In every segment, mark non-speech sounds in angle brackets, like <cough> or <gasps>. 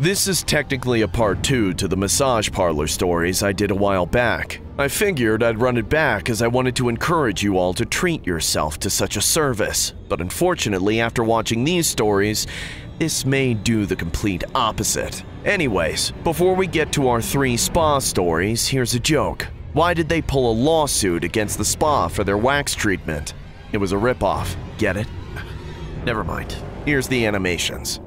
This is technically a part 2 to the massage parlor stories I did a while back. I figured I'd run it back as I wanted to encourage you all to treat yourself to such a service, but unfortunately, after watching these stories, this may do the complete opposite. Anyways, before we get to our three spa stories, here's a joke. Why did they pull a lawsuit against the spa for their wax treatment? It was a ripoff. Get it? <laughs> Never mind. Here's the animations.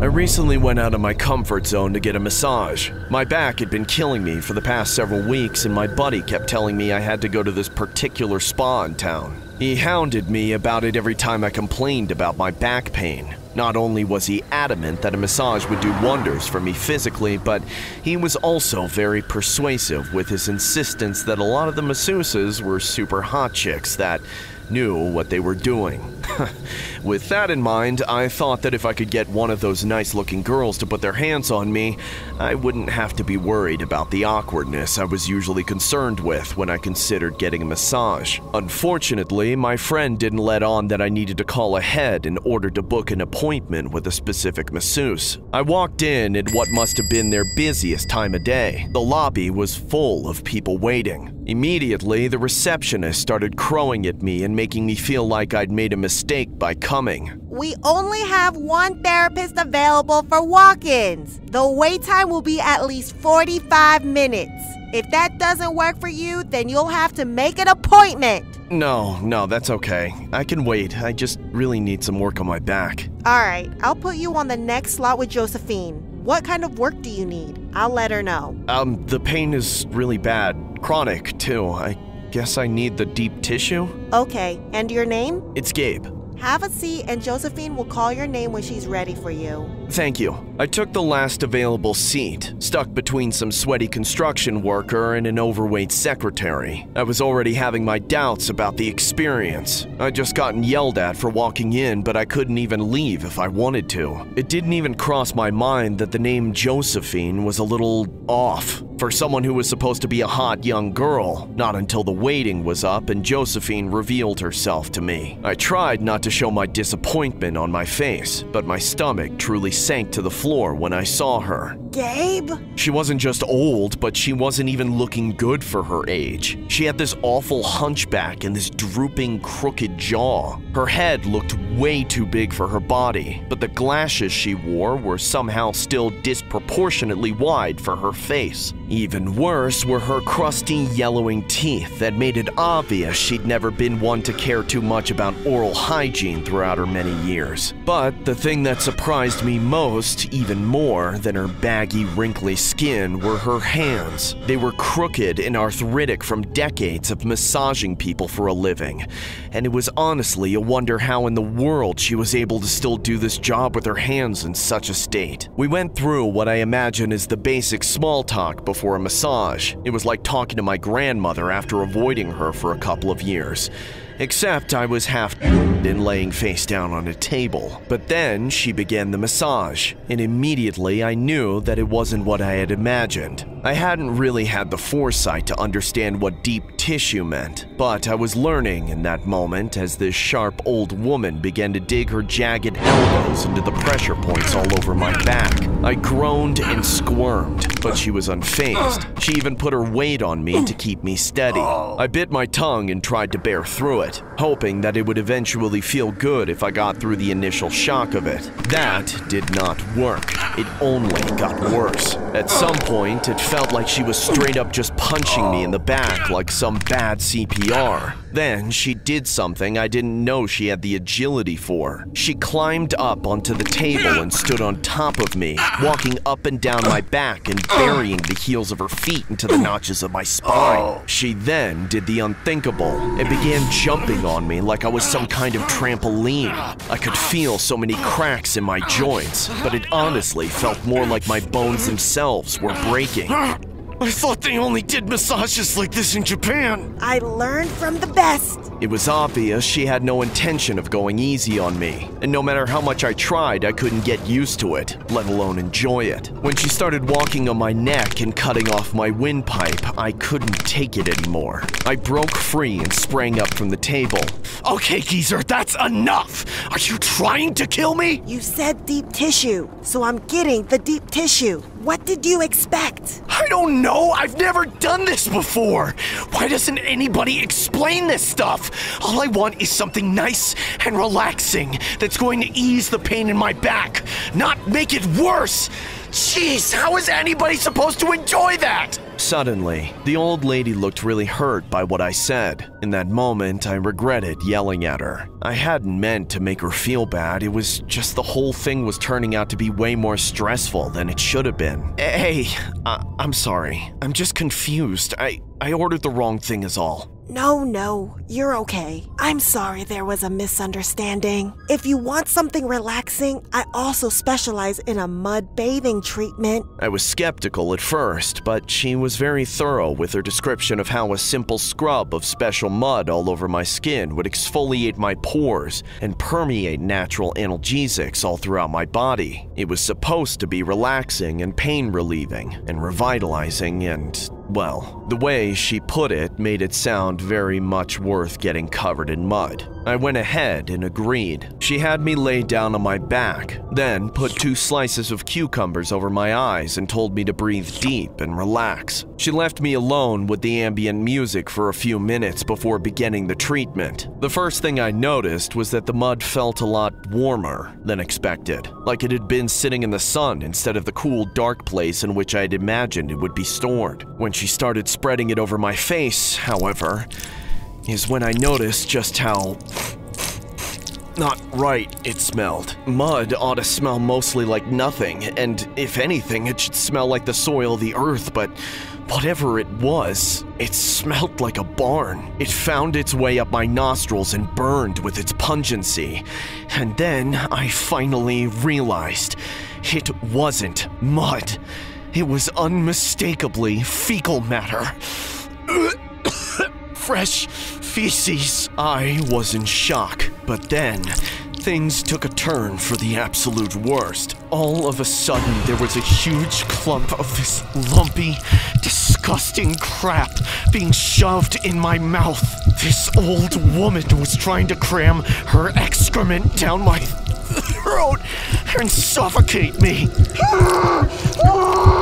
I recently went out of my comfort zone to get a massage. My back had been killing me for the past several weeks, and my buddy kept telling me I had to go to this particular spa in town. He hounded me about it every time I complained about my back pain. Not only was he adamant that a massage would do wonders for me physically, but he was also very persuasive with his insistence that a lot of the masseuses were super hot chicks that knew what they were doing. <laughs> With that in mind, I thought that if I could get one of those nice looking girls to put their hands on me, I wouldn't have to be worried about the awkwardness I was usually concerned with when I considered getting a massage. Unfortunately, my friend didn't let on that I needed to call ahead in order to book an appointment with a specific masseuse. I walked in at what must have been their busiest time of day. The lobby was full of people waiting. Immediately, the receptionist started crowing at me and making me feel like I'd made a mistake by coming. We only have one therapist available for walk ins. The wait time will be at least 45 minutes. If that doesn't work for you, then you'll have to make an appointment. No, no, that's okay. I can wait. I just really need some work on my back. All right, I'll put you on the next slot with Josephine. What kind of work do you need? I'll let her know. Um, the pain is really bad. Chronic, too. I guess I need the deep tissue? Okay, and your name? It's Gabe. Have a seat, and Josephine will call your name when she's ready for you. Thank you. I took the last available seat, stuck between some sweaty construction worker and an overweight secretary. I was already having my doubts about the experience. I'd just gotten yelled at for walking in, but I couldn't even leave if I wanted to. It didn't even cross my mind that the name Josephine was a little off for someone who was supposed to be a hot young girl, not until the waiting was up and Josephine revealed herself to me. I tried not to show my disappointment on my face, but my stomach truly sank to the floor when I saw her. Gabe? She wasn't just old, but she wasn't even looking good for her age. She had this awful hunchback and this drooping, crooked jaw. Her head looked way too big for her body, but the glasses she wore were somehow still disproportionately wide for her face. Even worse were her crusty, yellowing teeth that made it obvious she'd never been one to care too much about oral hygiene throughout her many years. But the thing that surprised me most, even more than her baggy, wrinkly skin, were her hands. They were crooked and arthritic from decades of massaging people for a living, and it was honestly a wonder how in the world she was able to still do this job with her hands in such a state. We went through what I imagine is the basic small talk before a massage. It was like talking to my grandmother after avoiding her for a couple of years. Except I was half <laughs> in laying face down on a table. But then she began the massage, and immediately I knew that it wasn't what I had imagined. I hadn't really had the foresight to understand what deep tissue meant, but I was learning in that moment as this sharp old woman began to dig her jagged elbows into the pressure points all over my back. I groaned and squirmed, but she was unfazed. She even put her weight on me to keep me steady. I bit my tongue and tried to bear through it, hoping that it would eventually feel good if I got through the initial shock of it. That did not work. It only got worse. At some point, it felt like she was straight up just punching me in the back like some bad CPR. Then she did something I didn't know she had the agility for. She climbed up onto the table and stood on top of me, walking up and down my back and burying the heels of her feet into the notches of my spine. She then did the unthinkable and began jumping on me like I was some kind of trampoline. I could feel so many cracks in my joints, but it honestly felt more like my bones themselves were breaking. I thought they only did massages like this in Japan. I learned from the best. It was obvious she had no intention of going easy on me, and no matter how much I tried, I couldn't get used to it, let alone enjoy it. When she started walking on my neck and cutting off my windpipe, I couldn't take it anymore. I broke free and sprang up from the table. Okay, geezer, that's enough! Are you trying to kill me? You said deep tissue, so I'm getting the deep tissue. What did you expect? I don't know. I've never done this before. Why doesn't anybody explain this stuff? All I want is something nice and relaxing that's going to ease the pain in my back, not make it worse. Jeez, how is anybody supposed to enjoy that? Suddenly, the old lady looked really hurt by what I said. In that moment, I regretted yelling at her. I hadn't meant to make her feel bad, it was just the whole thing was turning out to be way more stressful than it should have been. Hey, I- I'm sorry. I'm just confused. I, I ordered the wrong thing, is all. No, no, you're okay. I'm sorry there was a misunderstanding. If you want something relaxing, I also specialize in a mud bathing treatment. I was skeptical at first, but she was very thorough with her description of how a simple scrub of special mud all over my skin would exfoliate my pores and permeate natural analgesics all throughout my body. It was supposed to be relaxing and pain relieving and revitalizing and well, the way she put it made it sound very much worth getting covered in mud. I went ahead and agreed. She had me lay down on my back, then put two slices of cucumbers over my eyes and told me to breathe deep and relax. She left me alone with the ambient music for a few minutes before beginning the treatment. The first thing I noticed was that the mud felt a lot warmer than expected, like it had been sitting in the sun instead of the cool, dark place in which I had imagined it would be stored. When she started spreading it over my face, however, is when I noticed just how not right it smelled. Mud ought to smell mostly like nothing, and if anything, it should smell like the soil the earth, but whatever it was, it smelled like a barn. It found its way up my nostrils and burned with its pungency. And then I finally realized it wasn't mud. It was unmistakably fecal matter. <coughs> Fresh feces. I was in shock, but then things took a turn for the absolute worst. All of a sudden, there was a huge clump of this lumpy, disgusting crap being shoved in my mouth. This old woman was trying to cram her excrement down my throat and suffocate me. <gasps> Ah!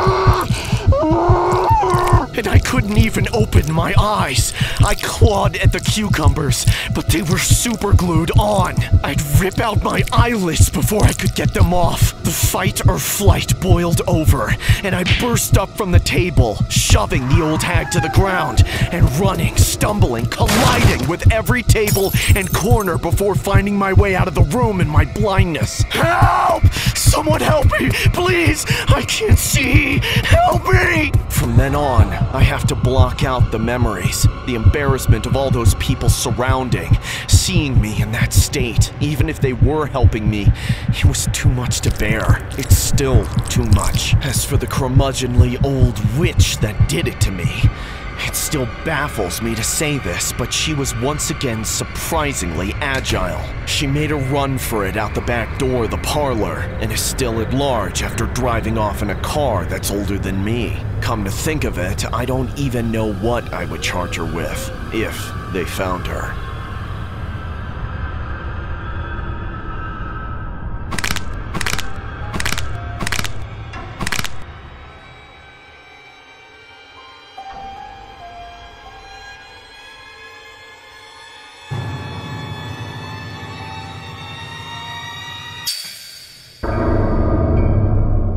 And I couldn't even open my eyes. I clawed at the cucumbers, but they were super glued on. I'd rip out my eyelids before I could get them off. The fight or flight boiled over, and I burst up from the table, shoving the old hag to the ground, and running, stumbling, colliding with every table and corner before finding my way out of the room in my blindness. Help! Someone help me! Please! I can't see! Help me! From then on, I have to block out the memories, the embarrassment of all those people surrounding, seeing me in that state. Even if they were helping me, it was too much to bear. It's still too much. As for the curmudgeonly old witch that did it to me, it still baffles me to say this, but she was once again surprisingly agile. She made a run for it out the back door of the parlor, and is still at large after driving off in a car that's older than me. Come to think of it, I don't even know what I would charge her with, if they found her.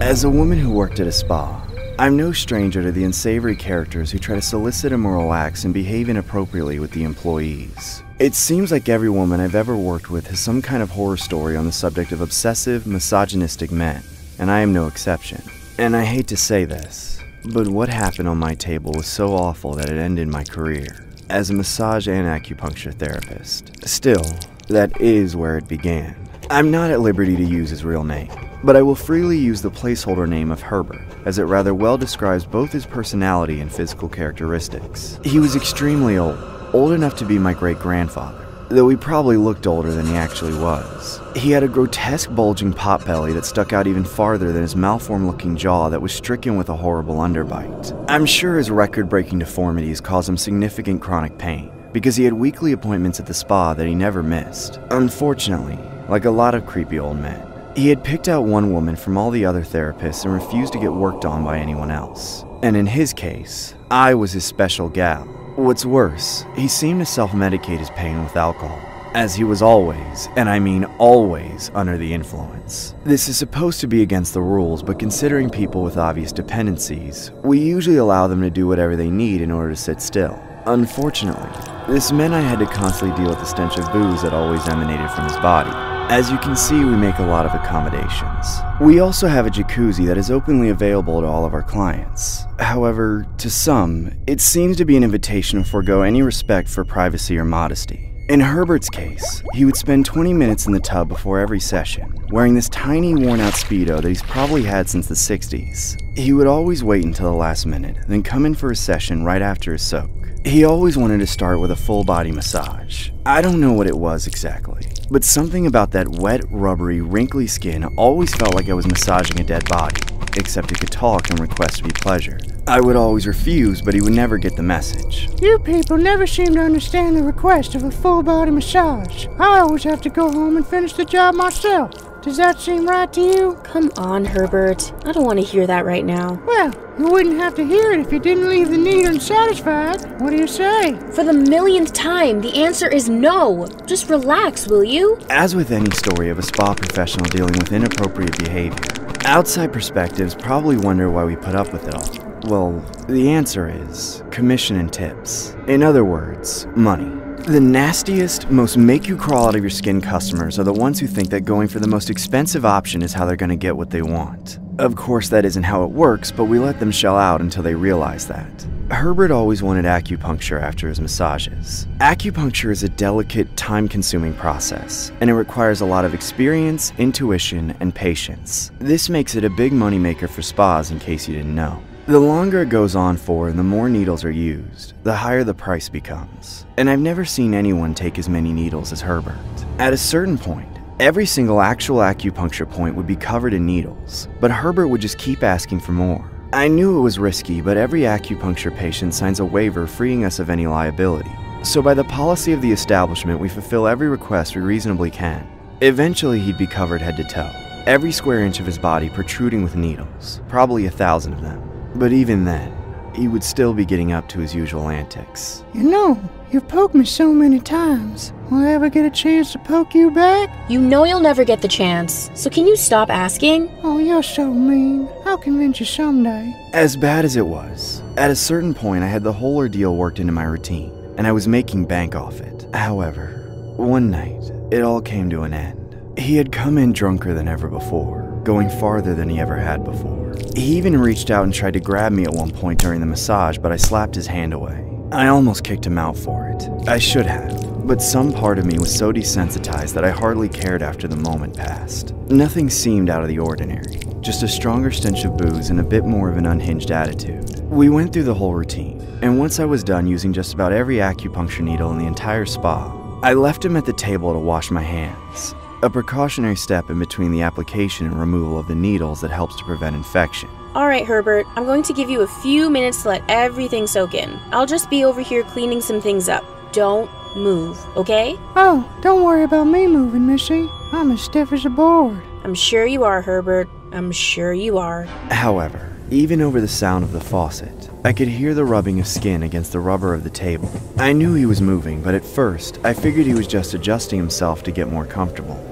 As a woman who worked at a spa, I'm no stranger to the unsavory characters who try to solicit immoral acts and behave inappropriately with the employees. It seems like every woman I've ever worked with has some kind of horror story on the subject of obsessive, misogynistic men, and I am no exception. And I hate to say this, but what happened on my table was so awful that it ended my career as a massage and acupuncture therapist. Still, that is where it began. I'm not at liberty to use his real name, but I will freely use the placeholder name of Herbert, as it rather well describes both his personality and physical characteristics. He was extremely old, old enough to be my great grandfather, though he probably looked older than he actually was. He had a grotesque bulging pot belly that stuck out even farther than his malformed looking jaw that was stricken with a horrible underbite. I'm sure his record breaking deformities caused him significant chronic pain. because he had weekly appointments at the spa that he never missed. Unfortunately, like a lot of creepy old men, he had picked out one woman from all the other therapists and refused to get worked on by anyone else. And in his case, I was his special gal. What's worse, he seemed to self medicate his pain with alcohol, as he was always, and I mean always, under the influence. This is supposed to be against the rules, but considering people with obvious dependencies, we usually allow them to do whatever they need in order to sit still. Unfortunately, this meant I had to constantly deal with the stench of booze that always emanated from his body. As you can see, we make a lot of accommodations. We also have a jacuzzi that is openly available to all of our clients. However, to some, it seems to be an invitation to forego any respect for privacy or modesty. In Herbert's case, he would spend 20 minutes in the tub before every session, wearing this tiny worn out Speedo that he's probably had since the 60s. He would always wait until the last minute, then come in for a session right after his soak. He always wanted to start with a full body massage. I don't know what it was exactly, but something about that wet, rubbery, wrinkly skin always felt like I was massaging a dead body, except it could talk and request to be pleasured. I would always refuse, but he would never get the message. You people never seem to understand the request of a full body massage. I always have to go home and finish the job myself. Does that seem right to you? Come on, Herbert. I don't want to hear that right now. Well, you wouldn't have to hear it if you didn't leave the need unsatisfied. What do you say? For the millionth time, the answer is no. Just relax, will you? As with any story of a spa professional dealing with inappropriate behavior, outside perspectives probably wonder why we put up with it all. Well, the answer is commission and tips. In other words, money. The nastiest, most make you crawl out of your skin customers are the ones who think that going for the most expensive option is how they're going to get what they want. Of course, that isn't how it works, but we let them shell out until they realize that. Herbert always wanted acupuncture after his massages. Acupuncture is a delicate, time consuming process, and it requires a lot of experience, intuition, and patience. This makes it a big moneymaker for spas, in case you didn't know. The longer it goes on for and the more needles are used, the higher the price becomes. And I've never seen anyone take as many needles as Herbert. At a certain point, every single actual acupuncture point would be covered in needles, but Herbert would just keep asking for more. I knew it was risky, but every acupuncture patient signs a waiver freeing us of any liability. So, by the policy of the establishment, we fulfill every request we reasonably can. Eventually, he'd be covered head to toe, every square inch of his body protruding with needles, probably a thousand of them. But even then, he would still be getting up to his usual antics. You know, you've poked me so many times. Will I ever get a chance to poke you back? You know you'll never get the chance, so can you stop asking? Oh, you're so mean. I'll convince you someday. As bad as it was, at a certain point I had the whole ordeal worked into my routine, and I was making bank off it. However, one night, it all came to an end. He had come in drunker than ever before, going farther than he ever had before. He even reached out and tried to grab me at one point during the massage, but I slapped his hand away. I almost kicked him out for it. I should have, but some part of me was so desensitized that I hardly cared after the moment passed. Nothing seemed out of the ordinary, just a stronger stench of booze and a bit more of an unhinged attitude. We went through the whole routine, and once I was done using just about every acupuncture needle in the entire spa, I left him at the table to wash my hands. A precautionary step in between the application and removal of the needles that helps to prevent infection. All right, Herbert, I'm going to give you a few minutes to let everything soak in. I'll just be over here cleaning some things up. Don't move, okay? Oh, don't worry about me moving, Missy. I'm as stiff as a board. I'm sure you are, Herbert. I'm sure you are. However, even over the sound of the faucet, I could hear the rubbing of skin against the rubber of the table. I knew he was moving, but at first, I figured he was just adjusting himself to get more comfortable.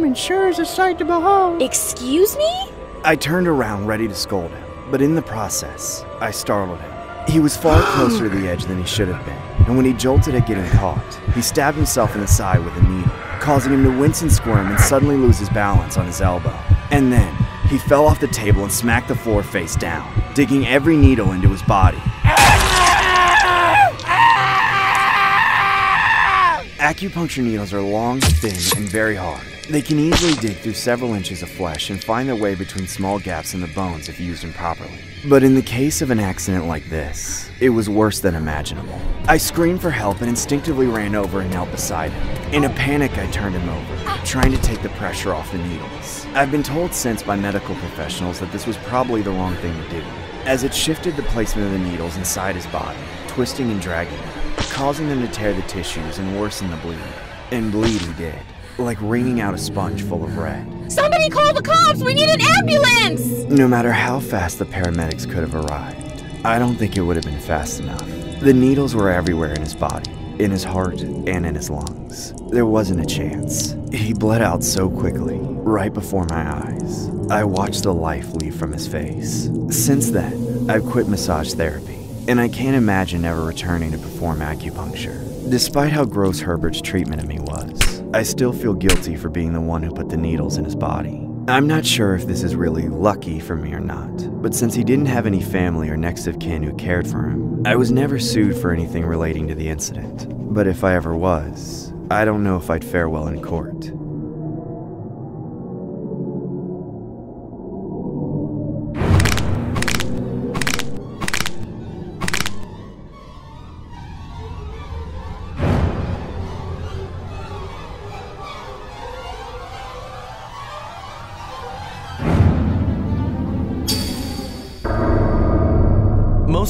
A woman sure is a sight to behold. Excuse me? I turned around ready to scold him, but in the process, I startled him. He was far <gasps> closer to the edge than he should have been, and when he jolted at getting caught, he stabbed himself in the side with a needle, causing him to wince and squirm and suddenly lose his balance on his elbow. And then, he fell off the table and smacked the floor face down, digging every needle into his body. Acupuncture needles are long, thin, and very hard. They can easily dig through several inches of flesh and find their way between small gaps in the bones if used improperly. But in the case of an accident like this, it was worse than imaginable. I screamed for help and instinctively ran over and knelt beside him. In a panic, I turned him over, trying to take the pressure off the needles. I've been told since by medical professionals that this was probably the wrong thing to do, as it shifted the placement of the needles inside his body, twisting and dragging them, causing them to tear the tissues and worsen the bleed. And bleed he did, like wringing out a sponge full of red. Somebody call the cops! We need an ambulance! No matter how fast the paramedics could have arrived, I don't think it would have been fast enough. The needles were everywhere in his body, in his heart, and in his lungs. There wasn't a chance. He bled out so quickly, right before my eyes. I watched the life leave from his face. Since then, I've quit massage therapy, and I can't imagine ever returning to perform acupuncture. Despite how gross Herbert's treatment of me was, I still feel guilty for being the one who put the needles in his body. I'm not sure if this is really lucky for me or not, but since he didn't have any family or next of kin who cared for him, I was never sued for anything relating to the incident. But if I ever was, I don't know if I'd fare well in court.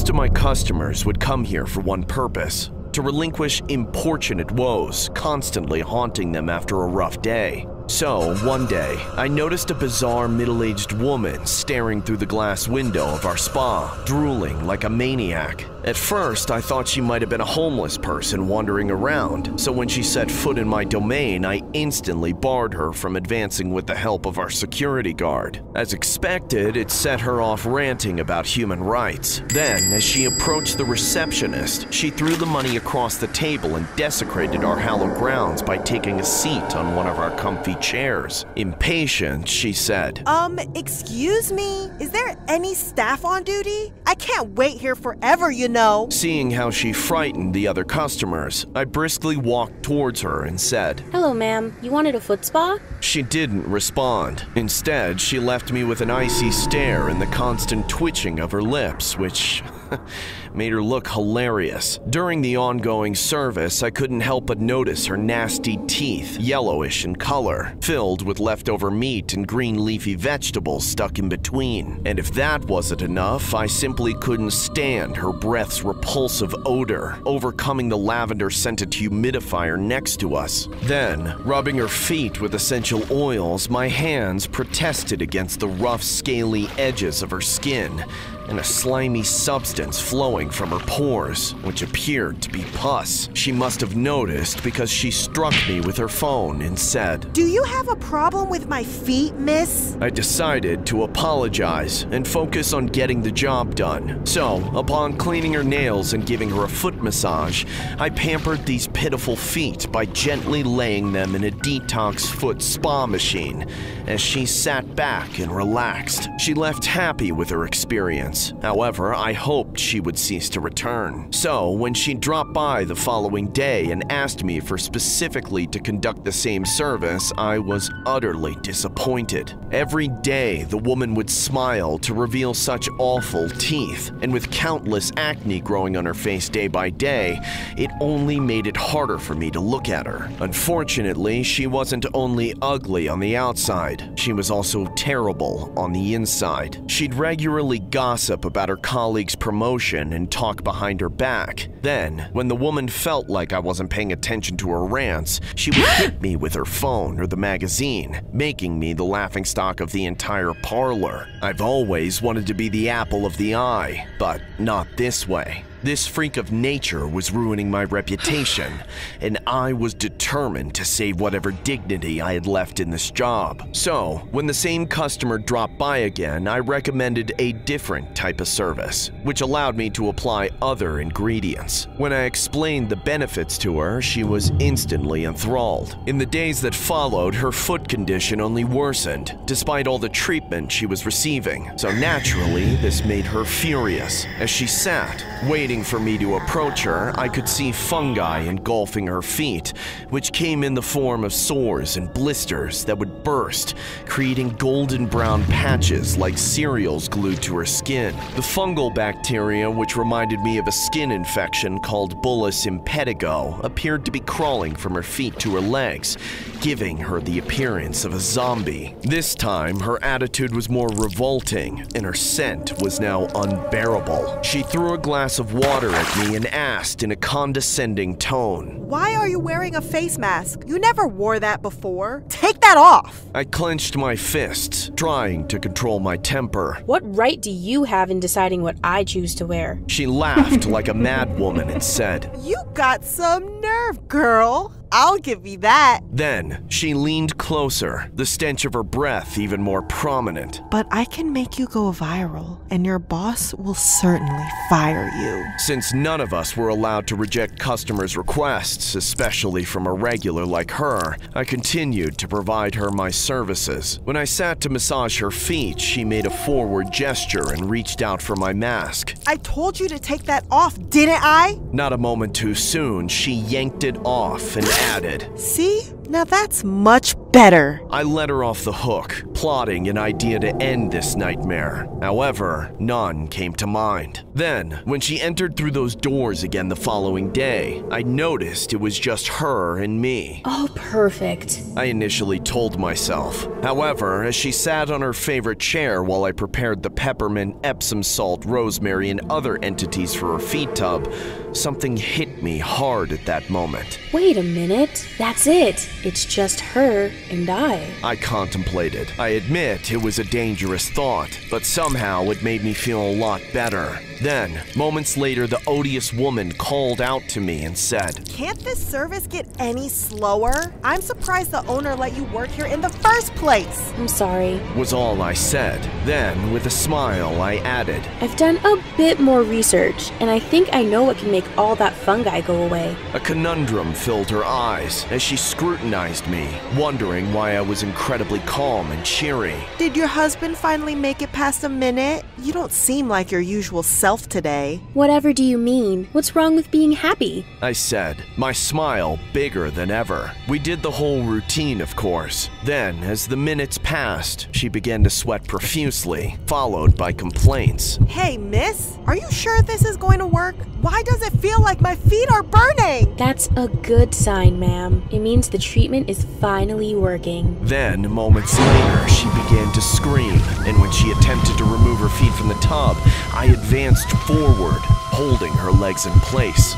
Most of my customers would come here for one purpose to relinquish importunate woes constantly haunting them after a rough day. So, one day, I noticed a bizarre middle aged woman staring through the glass window of our spa, drooling like a maniac. At first, I thought she might have been a homeless person wandering around, so when she set foot in my domain, I instantly barred her from advancing with the help of our security guard. As expected, it set her off ranting about human rights. Then, as she approached the receptionist, she threw the money across the table and desecrated our hallowed grounds by taking a seat on one of our comfy chairs. Impatient, she said, Um, excuse me? Is there any staff on duty? I can't wait here forever, you know. Seeing how she frightened the other customers, I briskly walked towards her and said, Hello, ma'am. You wanted a foot spa? She didn't respond. Instead, she left me with an icy stare and the constant twitching of her lips, which <laughs> made her look hilarious. During the ongoing service, I couldn't help but notice her nasty teeth, yellowish in color, filled with leftover meat and green leafy vegetables stuck in between. And if that wasn't enough, I simply couldn't stand her breath's repulsive odor, overcoming the lavender scented humidifier next to us. Then, rubbing her feet with essential oils, my hands protested against the rough, scaly edges of her skin and a slimy substance flowing from her pores, which appeared to be pus. She must have noticed because she struck me with her phone and said, Do you have a problem with my feet, miss? I decided to apologize and focus on getting the job done. So, upon cleaning her nails and giving her a foot massage, I pampered these pitiful feet by gently laying them in a detox foot spa machine as she sat back and relaxed. She left happy with her experience. However, I hoped she would cease to return. So, when she dropped by the following day and asked me for specifically to conduct the same service, I was utterly disappointed. Every day, the woman would smile to reveal such awful teeth, and with countless acne growing on her face day by day, it only made it harder for me to look at her. Unfortunately, she wasn't only ugly on the outside, she was also terrible on the inside. She'd regularly gossip about her colleague's promotion and talk behind her back. Then, when the woman felt like I wasn't paying attention to her rants, she would <gasps> hit me with her phone or the magazine, making me the laughingstock of the entire parlor. I've always wanted to be the apple of the eye, but not this way. This freak of nature was ruining my reputation, <sighs> and I was determined to save whatever dignity I had left in this job. So, when the same customer dropped by again, I recommended a different type of service, which allowed me to apply other ingredients. When I explained the benefits to her, she was instantly enthralled. In the days that followed, her foot condition only worsened, despite all the treatment she was receiving. So naturally, this made her furious. As she sat, waiting for me to approach her, I could see fungi engulfing her feet, which came in the form of sores and blisters that would burst, creating golden brown patches like cereals glued to her skin. The fungal bacteria, which reminded me of a skin infection called bullous impetigo, appeared to be crawling from her feet to her legs, giving her the appearance of a zombie. This time, her attitude was more revolting, and her scent was now unbearable. She threw a glass of water at me and asked in a condescending tone. Why are you wearing a face mask? You never wore that before. Take that off. I clenched my fists, trying to control my temper. What right do you have in deciding what I choose to wear? She laughed like a mad woman and said, You got some nerve, girl. I'll give you that. Then she leaned closer, the stench of her breath even more prominent. But I can make you go viral, and your boss will certainly fire you. Since none of us were allowed to reject customers' requests, especially from a regular like her, I continued to provide her my services. When I sat to massage her feet, she made a forward gesture and reached out for my mask. I told you to take that off, didn't I? Not a moment too soon, she yanked it off and added, See? Now that's much better. I let her off the hook, plotting an idea to end this nightmare. However, none came to mind. Then, when she entered through those doors again the following day, I noticed it was just her and me. Oh, perfect. I initially told myself. However, as she sat on her favorite chair while I prepared the peppermint, Epsom salt, rosemary, and other entities for her feet tub, something hit me hard at that moment. Wait a minute. That's it. It's just her and I. I contemplated. I admit it was a dangerous thought, but somehow it made me feel a lot better. Then, moments later, the odious woman called out to me and said, Can't this service get any slower? I'm surprised the owner let you work here in the first place. I'm sorry. was all I said. Then, with a smile, I added, I've done a bit more research, and I think I know what can make all that fungi go away. A conundrum filled her eyes as she scrutinized me, wondering why I was incredibly calm and cheery. Did your husband finally make it past a minute? You don't seem like your usual self today. Whatever do you mean? What's wrong with being happy? I said, my smile bigger than ever. We did the whole routine, of course. Then, as the minutes passed, she began to sweat profusely, followed by complaints. Hey, miss, are you sure this is going to work? Why does it feel like my feet are burning? That's a good sign, ma'am. It means the treatment is finally working. Then, moments later, she began to scream, and when she attempted to remove her feet from the tub, I advanced forward, holding her legs in place.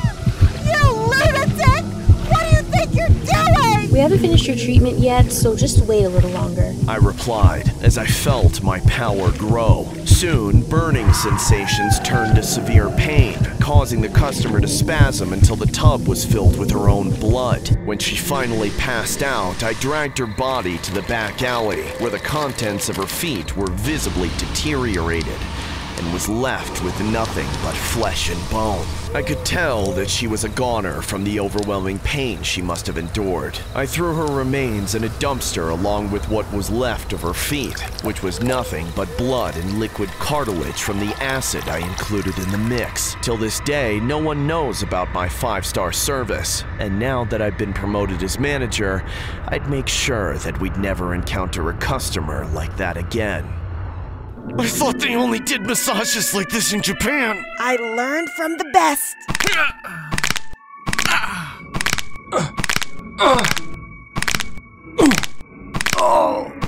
You lunatic! What do you think you're doing? We haven't finished your treatment yet, so just wait a little longer. I replied as I felt my power grow. Soon, burning sensations turned to severe pain, causing the customer to spasm until the tub was filled with her own blood. When she finally passed out, I dragged her body to the back alley, where the contents of her feet were visibly deteriorated and was left with nothing but flesh and bone. I could tell that she was a goner from the overwhelming pain she must have endured. I threw her remains in a dumpster along with what was left of her feet, which was nothing but blood and liquid cartilage from the acid I included in the mix. Till this day, no one knows about my five star service, and now that I've been promoted as manager, I'd make sure that we'd never encounter a customer like that again. I thought they only did massages like this in Japan. I learned from the best. Ah. Ah. Ah. Oh.